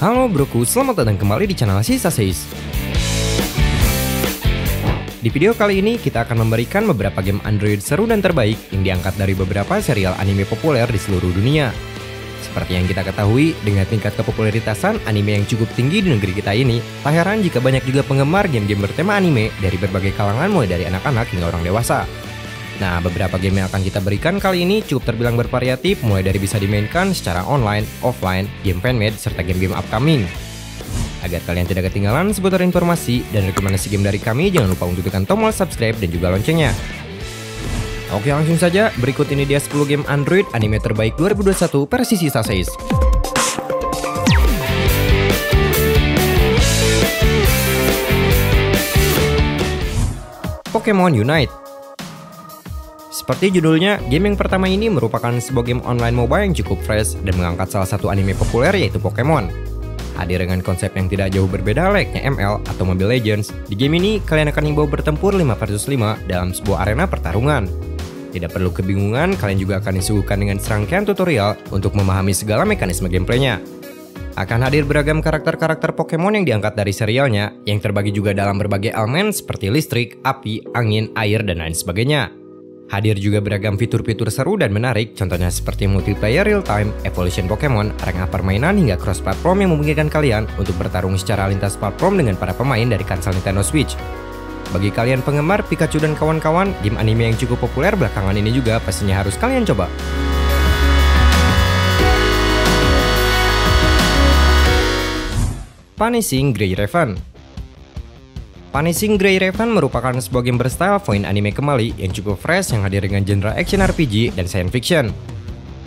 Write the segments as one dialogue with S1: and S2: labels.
S1: Halo broku, selamat datang kembali di channel Sisa Seis. Di video kali ini kita akan memberikan beberapa game Android seru dan terbaik yang diangkat dari beberapa serial anime populer di seluruh dunia. Seperti yang kita ketahui, dengan tingkat kepopuleritasan anime yang cukup tinggi di negeri kita ini, tak heran jika banyak juga penggemar game-game bertema anime dari berbagai kalangan mulai dari anak-anak hingga orang dewasa. Nah, beberapa game yang akan kita berikan kali ini cukup terbilang bervariatif mulai dari bisa dimainkan secara online, offline, game fanmade, serta game-game upcoming. Agar kalian tidak ketinggalan seputar informasi dan rekomendasi game dari kami, jangan lupa untuk tekan tombol subscribe dan juga loncengnya. Oke langsung saja, berikut ini dia 10 game Android anime terbaik 2021 versi sisa 6. Pokemon Unite seperti judulnya, game yang pertama ini merupakan sebuah game online MOBA yang cukup fresh dan mengangkat salah satu anime populer yaitu Pokemon. Hadir dengan konsep yang tidak jauh berbeda layaknya ML atau Mobile Legends, di game ini kalian akan dibawa bertempur 5 versus 5 dalam sebuah arena pertarungan. Tidak perlu kebingungan, kalian juga akan disuguhkan dengan serangkaian tutorial untuk memahami segala mekanisme gameplaynya. Akan hadir beragam karakter-karakter Pokemon yang diangkat dari serialnya, yang terbagi juga dalam berbagai elemen seperti listrik, api, angin, air, dan lain sebagainya. Hadir juga beragam fitur-fitur seru dan menarik, contohnya seperti multiplayer real-time, evolution Pokemon, up permainan hingga cross-platform yang memungkinkan kalian untuk bertarung secara lintas platform dengan para pemain dari konsol Nintendo Switch. Bagi kalian penggemar Pikachu dan kawan-kawan, game anime yang cukup populer belakangan ini juga pastinya harus kalian coba. Punishing Grey Raven Punishing Grey Raven merupakan sebuah game berstyle point anime kembali yang cukup fresh yang hadir dengan genre action RPG dan science fiction.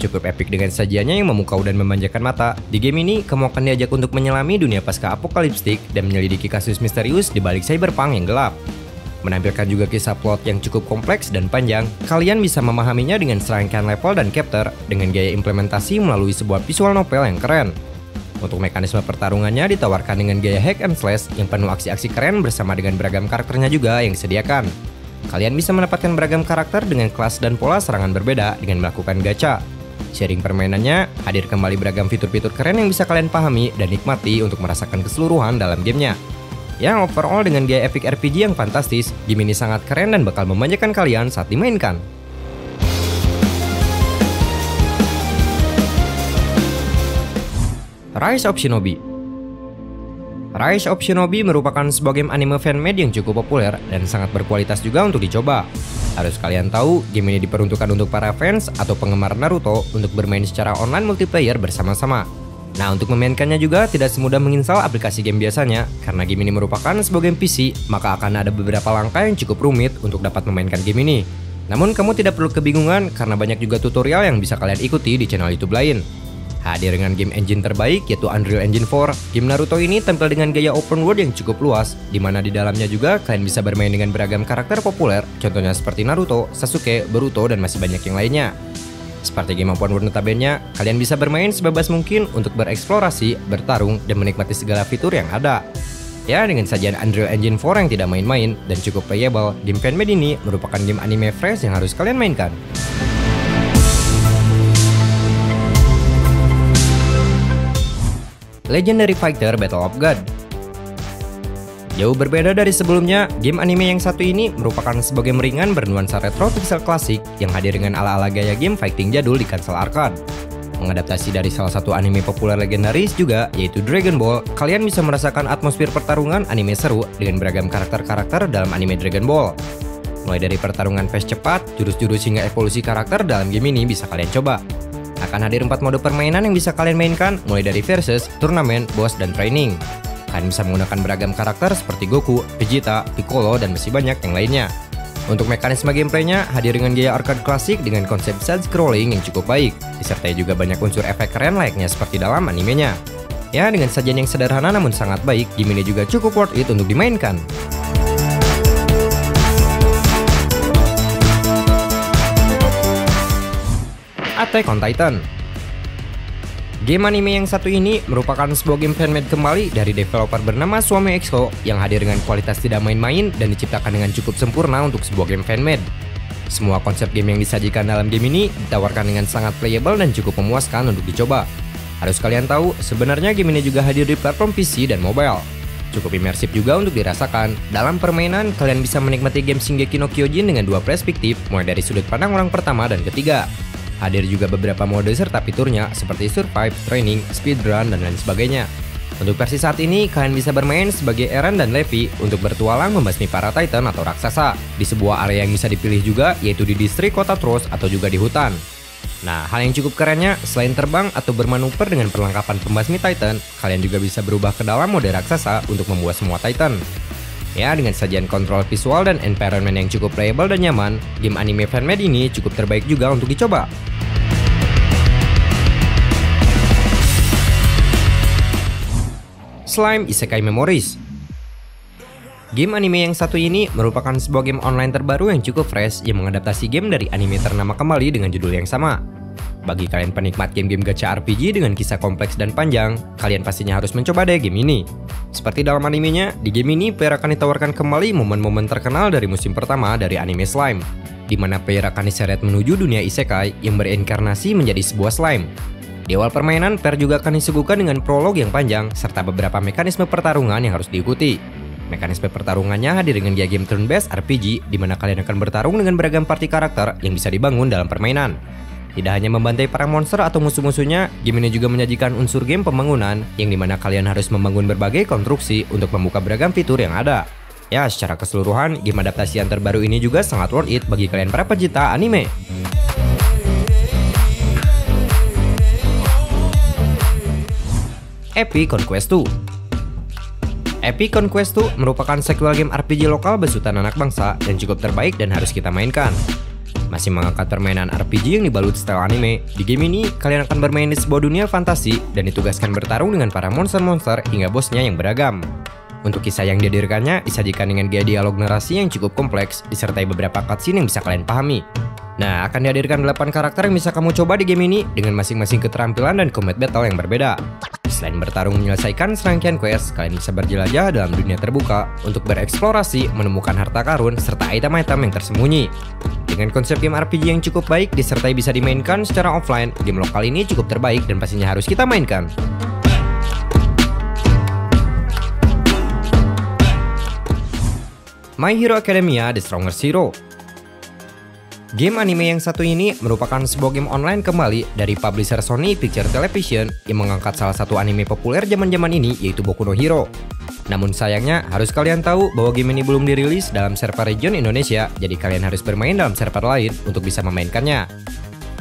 S1: Cukup epic dengan sajiannya yang memukau dan memanjakan mata, di game ini kamu akan diajak untuk menyelami dunia pasca apokaliptik dan menyelidiki kasus misterius di balik cyberpunk yang gelap. Menampilkan juga kisah plot yang cukup kompleks dan panjang, kalian bisa memahaminya dengan serangkaian level dan chapter dengan gaya implementasi melalui sebuah visual novel yang keren. Untuk mekanisme pertarungannya ditawarkan dengan gaya hack and slash yang penuh aksi-aksi keren bersama dengan beragam karakternya juga yang disediakan. Kalian bisa mendapatkan beragam karakter dengan kelas dan pola serangan berbeda dengan melakukan gacha. Sharing permainannya, hadir kembali beragam fitur-fitur keren yang bisa kalian pahami dan nikmati untuk merasakan keseluruhan dalam gamenya. Yang overall dengan gaya epic RPG yang fantastis, game ini sangat keren dan bakal memanjakan kalian saat dimainkan. Rise of Shinobi Rise of Shinobi merupakan sebuah game anime fanmade yang cukup populer dan sangat berkualitas juga untuk dicoba. Harus kalian tahu, game ini diperuntukkan untuk para fans atau penggemar Naruto untuk bermain secara online multiplayer bersama-sama. Nah, untuk memainkannya juga tidak semudah menginstal aplikasi game biasanya, karena game ini merupakan sebuah game PC, maka akan ada beberapa langkah yang cukup rumit untuk dapat memainkan game ini. Namun kamu tidak perlu kebingungan karena banyak juga tutorial yang bisa kalian ikuti di channel YouTube lain. Hadir dengan game engine terbaik yaitu Unreal Engine 4, game Naruto ini tampil dengan gaya open world yang cukup luas, di mana di dalamnya juga kalian bisa bermain dengan beragam karakter populer, contohnya seperti Naruto, Sasuke, Boruto, dan masih banyak yang lainnya. Seperti game open world notabene kalian bisa bermain sebebas mungkin untuk bereksplorasi, bertarung, dan menikmati segala fitur yang ada. Ya, dengan sajian Unreal Engine 4 yang tidak main-main dan cukup playable, game fanmade ini merupakan game anime fresh yang harus kalian mainkan. Legendary Fighter Battle of God. Jauh berbeda dari sebelumnya, game anime yang satu ini merupakan sebagai meringan bernuansa retro pixel klasik yang hadir dengan ala-ala gaya game fighting jadul di konsol arcade. Mengadaptasi dari salah satu anime populer legendaris juga, yaitu Dragon Ball, kalian bisa merasakan atmosfer pertarungan anime seru dengan beragam karakter-karakter dalam anime Dragon Ball. Mulai dari pertarungan fast cepat, jurus-jurus hingga evolusi karakter dalam game ini bisa kalian coba. Akan hadir 4 mode permainan yang bisa kalian mainkan, mulai dari versus, turnamen, boss, dan training. Kalian bisa menggunakan beragam karakter seperti Goku, Vegeta, Piccolo, dan masih banyak yang lainnya. Untuk mekanisme gameplaynya, hadir dengan gaya arcade klasik dengan konsep side-scrolling yang cukup baik, disertai juga banyak unsur efek keren layaknya seperti dalam animenya. Ya, dengan sajian yang sederhana namun sangat baik, game ini juga cukup worth it untuk dimainkan. Attack on Titan. Game anime yang satu ini merupakan sebuah game fanmade kembali dari developer bernama Suami Exo yang hadir dengan kualitas tidak main-main dan diciptakan dengan cukup sempurna untuk sebuah game fanmade. Semua konsep game yang disajikan dalam game ini ditawarkan dengan sangat playable dan cukup memuaskan untuk dicoba. Harus kalian tahu, sebenarnya game ini juga hadir di platform PC dan mobile. Cukup imersif juga untuk dirasakan. Dalam permainan, kalian bisa menikmati game Shingeki no Kyojin dengan dua perspektif, mulai dari sudut pandang orang pertama dan ketiga. Hadir juga beberapa mode serta fiturnya seperti survive, training, speedrun, dan lain sebagainya. Untuk versi saat ini, kalian bisa bermain sebagai Eren dan Levi untuk bertualang membasmi para Titan atau raksasa di sebuah area yang bisa dipilih juga yaitu di distrik kota Trost atau juga di hutan. Nah, hal yang cukup kerennya, selain terbang atau bermanuver dengan perlengkapan pembasmi Titan, kalian juga bisa berubah ke dalam mode raksasa untuk membuat semua Titan. Ya, dengan sajian kontrol visual dan environment yang cukup playable dan nyaman, game anime fanmade ini cukup terbaik juga untuk dicoba. Slime Isekai Memories Game anime yang satu ini merupakan sebuah game online terbaru yang cukup fresh yang mengadaptasi game dari anime ternama kembali dengan judul yang sama. Bagi kalian penikmat game-game gacha RPG dengan kisah kompleks dan panjang, kalian pastinya harus mencoba deh game ini. Seperti dalam animenya, di game ini player akan ditawarkan kembali momen-momen terkenal dari musim pertama dari anime Slime, di mana player akan diseret menuju dunia isekai yang berinkarnasi menjadi sebuah slime. Di awal permainan, player juga akan disuguhkan dengan prolog yang panjang serta beberapa mekanisme pertarungan yang harus diikuti. Mekanisme pertarungannya hadir dengan dia game turn-based RPG, di mana kalian akan bertarung dengan beragam party karakter yang bisa dibangun dalam permainan. Tidak hanya membantai para monster atau musuh-musuhnya, game ini juga menyajikan unsur game pembangunan, yang di mana kalian harus membangun berbagai konstruksi untuk membuka beragam fitur yang ada. Ya, secara keseluruhan, game adaptasi yang terbaru ini juga sangat worth it bagi kalian para pecinta anime. Epic Conquest 2 Epic Conquest 2 merupakan sequel game RPG lokal besutan anak bangsa dan cukup terbaik dan harus kita mainkan. Masih mengangkat permainan RPG yang dibalut style anime, di game ini kalian akan bermain di sebuah dunia fantasi dan ditugaskan bertarung dengan para monster-monster hingga bosnya yang beragam. Untuk kisah yang dihadirkannya disajikan dengan gaya dialog narasi yang cukup kompleks disertai beberapa cutscene yang bisa kalian pahami. Nah, akan dihadirkan 8 karakter yang bisa kamu coba di game ini dengan masing-masing keterampilan dan combat battle yang berbeda. Selain bertarung menyelesaikan serangkaian quest, kalian bisa berjelajah dalam dunia terbuka untuk bereksplorasi, menemukan harta karun, serta item-item yang tersembunyi. Dengan konsep game RPG yang cukup baik disertai bisa dimainkan secara offline, game lokal ini cukup terbaik dan pastinya harus kita mainkan. My Hero Academia The Strongest Hero Game anime yang satu ini merupakan sebuah game online kembali dari publisher Sony Picture Television yang mengangkat salah satu anime populer zaman-zaman ini yaitu Boku no Hero. Namun sayangnya harus kalian tahu bahwa game ini belum dirilis dalam server region Indonesia, jadi kalian harus bermain dalam server lain untuk bisa memainkannya.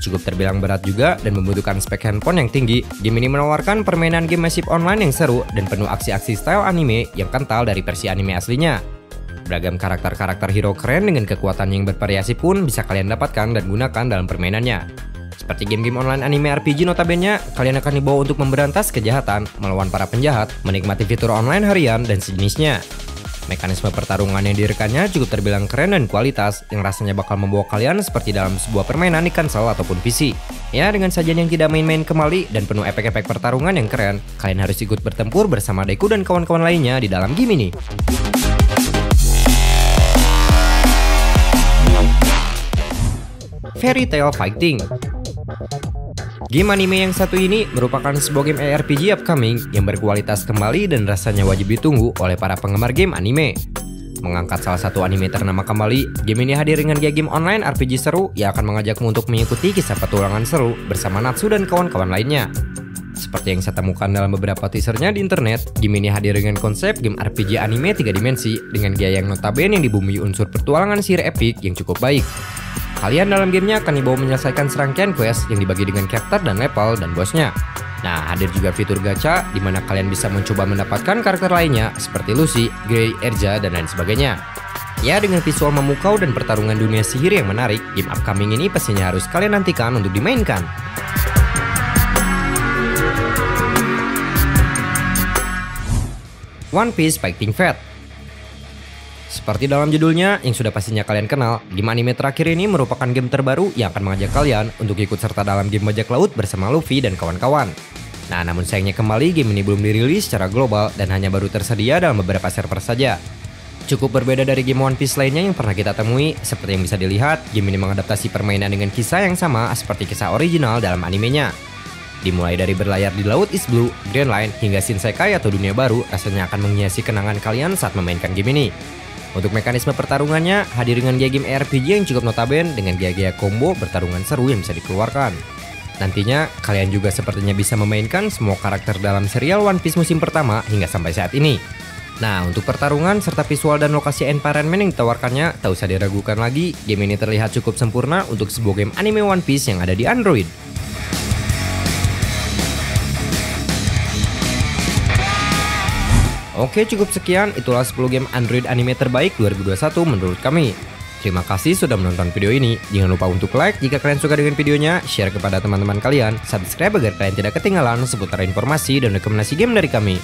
S1: Cukup terbilang berat juga dan membutuhkan spek handphone yang tinggi, game ini menawarkan permainan game masif online yang seru dan penuh aksi-aksi style anime yang kental dari versi anime aslinya. Beragam karakter-karakter hero keren dengan kekuatan yang bervariasi pun bisa kalian dapatkan dan gunakan dalam permainannya. Seperti game-game online anime RPG notabene, kalian akan dibawa untuk memberantas kejahatan, melawan para penjahat, menikmati fitur online harian, dan sejenisnya. Mekanisme pertarungan yang direkannya cukup terbilang keren dan kualitas, yang rasanya bakal membawa kalian seperti dalam sebuah permainan di konsol ataupun PC. Ya, dengan sajian yang tidak main-main kembali dan penuh efek-efek pertarungan yang keren, kalian harus ikut bertempur bersama Deku dan kawan-kawan lainnya di dalam game ini. Fairy Tail Fighting. Game anime yang satu ini merupakan sebuah game ARPG upcoming yang berkualitas kembali dan rasanya wajib ditunggu oleh para penggemar game anime. Mengangkat salah satu anime ternama kembali, game ini hadir dengan gaya game online RPG seru yang akan mengajakmu untuk mengikuti kisah petualangan seru bersama Natsu dan kawan-kawan lainnya. Seperti yang saya temukan dalam beberapa teasernya di internet, game ini hadir dengan konsep game RPG anime 3 dimensi dengan gaya yang notabene yang dibumui unsur petualangan sihir epic yang cukup baik. Kalian dalam gamenya akan dibawa menyelesaikan serangkaian quest yang dibagi dengan karakter dan level dan bosnya. Nah, hadir juga fitur gacha di mana kalian bisa mencoba mendapatkan karakter lainnya seperti Lucy, Grey, Erja, dan lain sebagainya. Ya, dengan visual memukau dan pertarungan dunia sihir yang menarik, game upcoming ini pastinya harus kalian nantikan untuk dimainkan. One Piece Fighting Fate seperti dalam judulnya yang sudah pastinya kalian kenal, game anime terakhir ini merupakan game terbaru yang akan mengajak kalian untuk ikut serta dalam game bajak laut bersama Luffy dan kawan-kawan. Nah, namun sayangnya kembali game ini belum dirilis secara global dan hanya baru tersedia dalam beberapa server saja. Cukup berbeda dari game One Piece lainnya yang pernah kita temui, seperti yang bisa dilihat, game ini mengadaptasi permainan dengan kisah yang sama seperti kisah original dalam animenya. Dimulai dari berlayar di Laut Is Blue, Grand Line, hingga Shinsekai atau dunia baru, rasanya akan menghiasi kenangan kalian saat memainkan game ini. Untuk mekanisme pertarungannya, hadir dengan game RPG yang cukup notaben dengan gaya-gaya combo pertarungan seru yang bisa dikeluarkan. Nantinya, kalian juga sepertinya bisa memainkan semua karakter dalam serial One Piece musim pertama hingga sampai saat ini. Nah, untuk pertarungan serta visual dan lokasi environment yang ditawarkannya, tak usah diragukan lagi, game ini terlihat cukup sempurna untuk sebuah game anime One Piece yang ada di Android. Oke cukup sekian, itulah 10 game Android anime terbaik 2021 menurut kami. Terima kasih sudah menonton video ini. Jangan lupa untuk like jika kalian suka dengan videonya, share kepada teman-teman kalian, subscribe agar kalian tidak ketinggalan seputar informasi dan rekomendasi game dari kami.